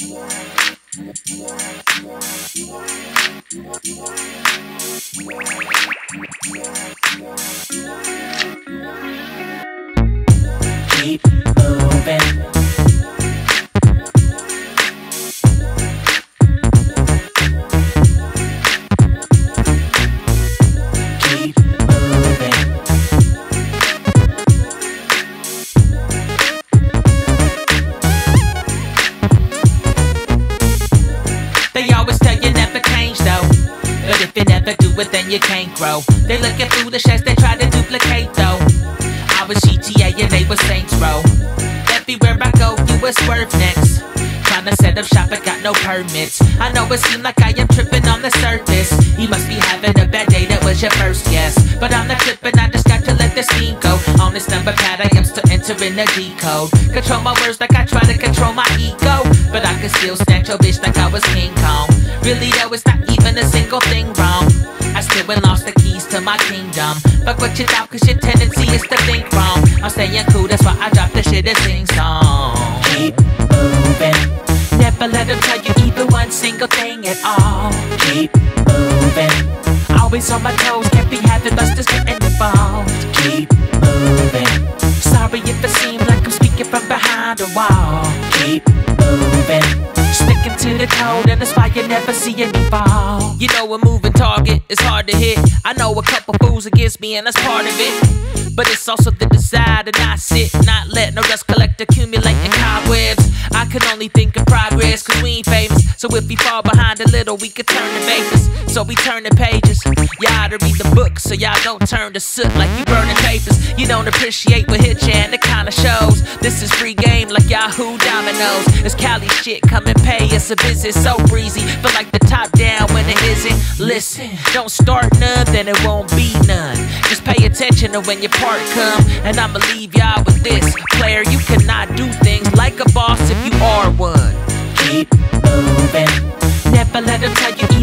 Keep it, then you can't grow. They looking the as they try to duplicate though. I was GTA and they was Saints Row. Everywhere I go, you was swerve next. Trying to set up shop, but got no permits. I know it seems like I am tripping on the surface. You must be having a bad day, that was your first guess. But I'm not tripping, I just got to let the steam go. On this number pad, I am still entering the decode. Control my words like I try to control my ego. But I can still snatch your bitch like I was King Kong. Really though, it's not even a single thing Fuck what you thought, cause your tendency is to think wrong. I'm staying cool, that's why I drop the shit and sing song. Keep moving. Never let them tell you even one single thing at all. Keep moving. Always on my toes, can't be having busters getting involved. The and that's why you never see any fall. You know, a moving target is hard to hit. I know a couple fools against me, and that's part of it. But it's also the desire to not sit, not let no dust collect, accumulating cobwebs. I can only think of progress, cause we ain't famous. So if we fall behind a little, we could turn to vapors. So we turn the pages. Y'all to read the book, so y'all don't turn to soot like you burning papers. You don't appreciate what hit you, and it kinda shows. This is free game like Yahoo Dominoes. It's Cali shit, come and pay. us a visit so breezy. Feel like the top down when it isn't. Listen, don't start none, then it won't be none. Just pay attention to when your part come. And I'ma leave y'all with this. Player,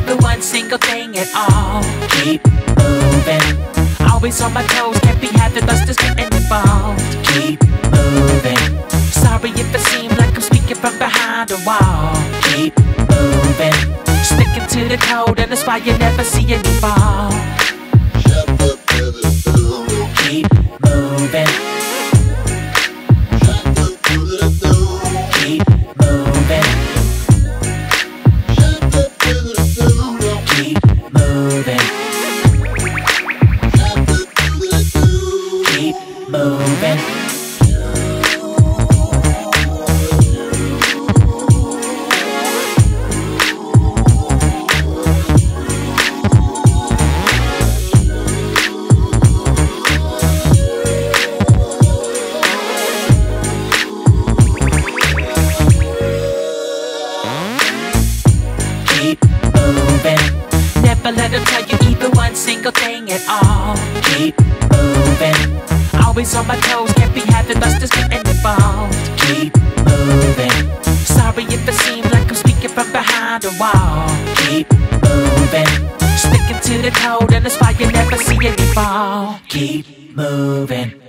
even one single thing at all. Keep moving. Always on my toes, can't be having busters getting involved. Keep moving. Sorry if it seems like I'm speaking from behind a wall. Keep moving. Sticking to the code, and that's why you never see fall. Keep moving. Never let them tell you even one single thing at all. Keep moving. Always on my toes, can't be having busters getting involved. Keep moving. Sorry if it seems like I'm speaking from behind a wall. Keep moving. Sticking to the code, and that's why you never see any fall. Keep moving.